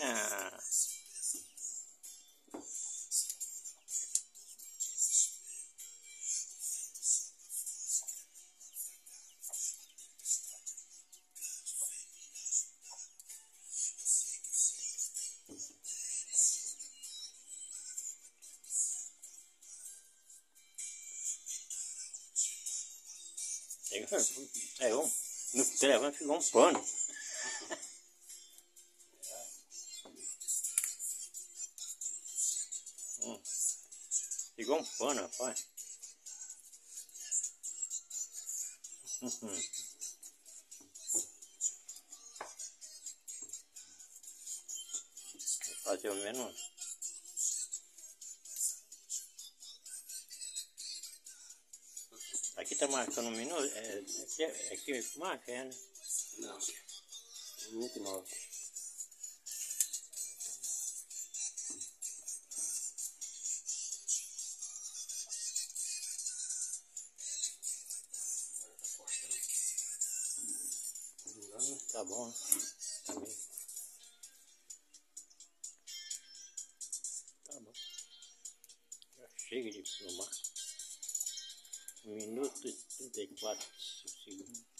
É. É, no telefone ficou um pano. Hum. Ficou um pano, rapaz. Uhum. Fazer o menos. Aqui tá marcando um minuto. É, aqui, é, aqui marca, é, né? Não. 29. Tá bom, né? Tá bom. Já chega de filmar. Um minuto e trinta e quatro segundos.